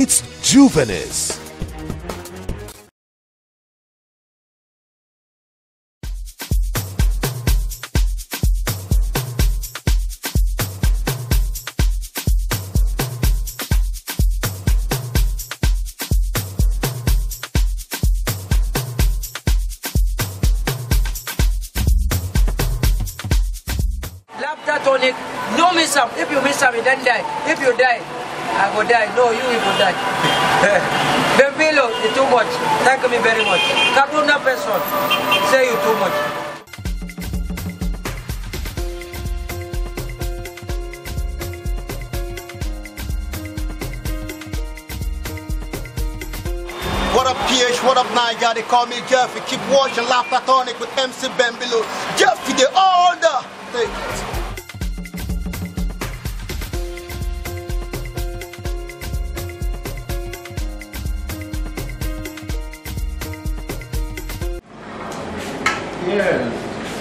It's Juvenis. Laughter tonic, eh? no miss up. If you miss up, you then die. If you die, I will die. No, you will die. Bembilo, you too much. Thank me very much. Kaduna person, say you too much. What up, PH? What up, Niger? They call me Jeffy. Keep watching Laughtatonic with MC Bembilo. Jeffy, the order. Take Yeah,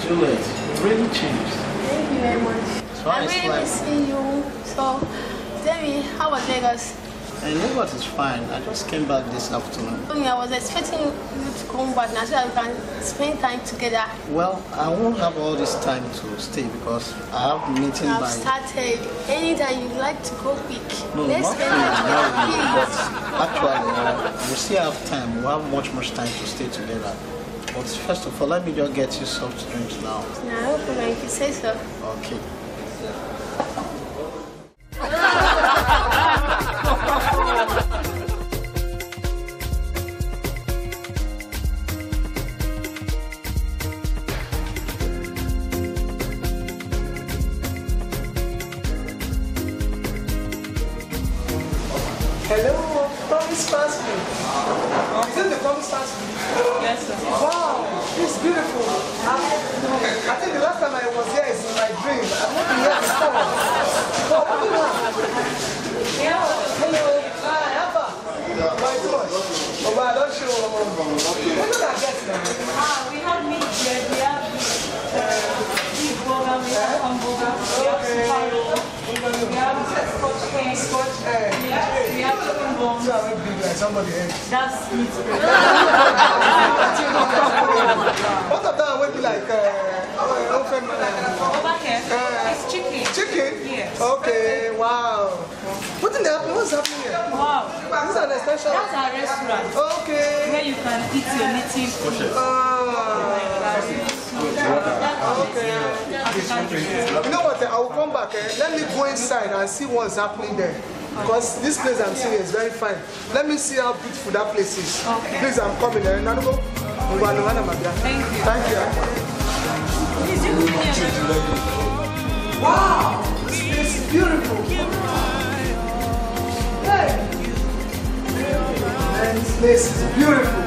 Juliet, really changed. Thank you very much. So I really like- miss seeing you. So, tell me, how was Lagos? And Lagos is fine. I just came back this afternoon. I was expecting you to come back now so that we can spend time together. Well, I won't have all this time to stay because I have meeting I've by. started. Anytime you like to go quick. No, Let's not really, actually, uh, we still have time. We have much, much time to stay together. But first of all, let me just get you soft drinks now. Nah, no problem. If you say so. Okay. Hello, promise fast food. Is it the promise fast food? Yes, sir. Wow, it's beautiful. I, I think the last time I was here is in my dream. I've not been here before. Wow, what do you have? Hello. Hi, Abba. My God. Oh, wow, don't show. What did I get now? Ah, we have meat bread, we have beef burger, we have hamburger, we have we have scotch cane, Scotch egg. we have, chicken bones. So I went big like somebody else. That's meat. What of that would be like uh, open, uh, Over here, Uh, it's chicken. chicken? Yes. Okay, wow. What in the? What's happening here? Wow. This is an extension. That's our restaurant Okay. Where you can eat your native food. Ah. Okay. You know what? eh, I will come back. Eh? Let me go inside and see what's happening there. Because this place I'm seeing is very fine. Let me see how beautiful that place is. Okay. Please, I'm coming there. Nanugo. Thank you. Thank you. Please, you give me Wow! This place is beautiful. This place is beautiful.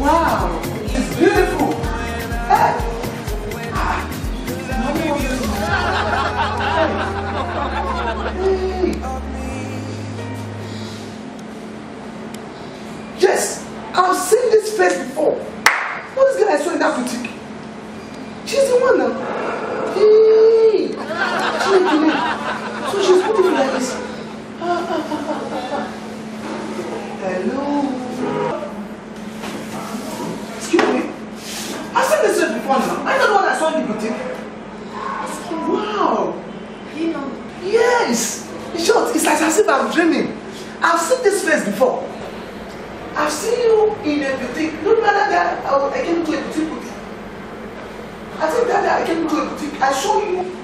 Wow! It's beautiful. Hey! Ah. Hey! Yes! I've seen this face before. What is girl I saw in that boutique? She's the one now. Hey! She did it. So she's beautiful like this. Dreaming. I've seen this face before. I've seen you in a boutique. You remember that I I came to a boutique with? I think that day I came to a boutique. I saw you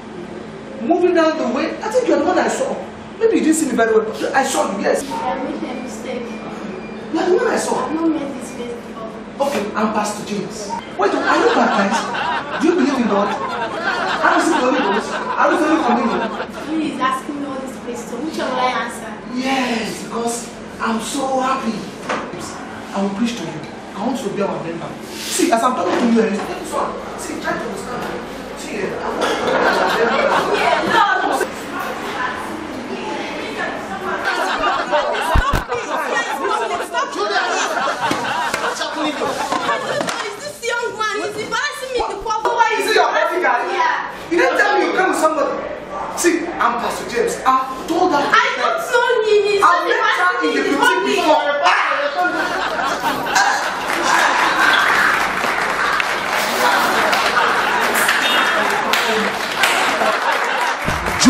moving down the way. I think you're the one I saw. Maybe you didn't see me very well, I saw you, yes. I made a mistake. You're the one I saw. I've not met this face before. Okay, I'm Pastor James. Wait, are you baptized? Do you believe in God? How is it Holy Ghost? How is Holy Communion? Please ask me all these questions. Which one will I answer? Yes, because I'm so happy. I will preach to you. I want to be our member. See, as I'm talking to you, eh, this one. See, try to understand. See, eh, I'm not- What's happening here? Is this young man? He's embarrassing me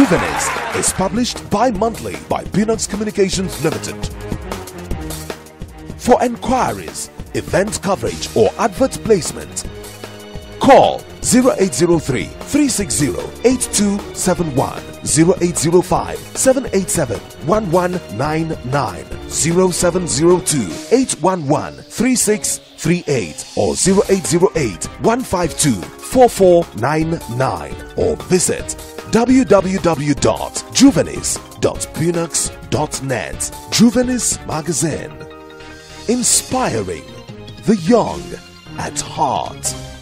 Juvenis is published bi-monthly by Peanuts Communications Limited. For enquiries, event coverage or advert placement, call 0803 360 8271 0805 787 1199 0702 811 3638 or 0808 152 4499 or visit www.juvenis.punux.net Juvenis Magazine Inspiring the young at heart.